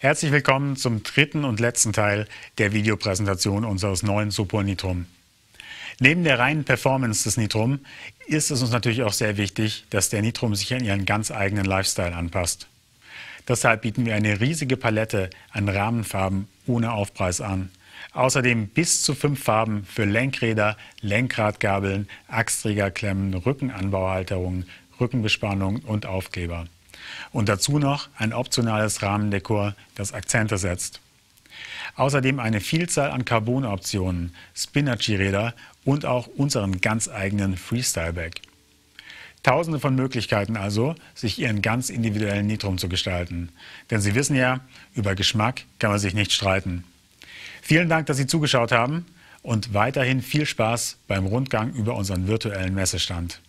Herzlich willkommen zum dritten und letzten Teil der Videopräsentation unseres neuen Super Nitrum. Neben der reinen Performance des Nitrum ist es uns natürlich auch sehr wichtig, dass der Nitrum sich an ihren ganz eigenen Lifestyle anpasst. Deshalb bieten wir eine riesige Palette an Rahmenfarben ohne Aufpreis an. Außerdem bis zu fünf Farben für Lenkräder, Lenkradgabeln, Achsträgerklemmen, Rückenanbauhalterungen, Rückenbespannung und Aufkleber. Und dazu noch ein optionales Rahmendekor, das Akzente setzt. Außerdem eine Vielzahl an Carbon-Optionen, Spinergy-Räder und auch unseren ganz eigenen Freestyle-Bag. Tausende von Möglichkeiten also, sich Ihren ganz individuellen Nitrum zu gestalten. Denn Sie wissen ja, über Geschmack kann man sich nicht streiten. Vielen Dank, dass Sie zugeschaut haben und weiterhin viel Spaß beim Rundgang über unseren virtuellen Messestand.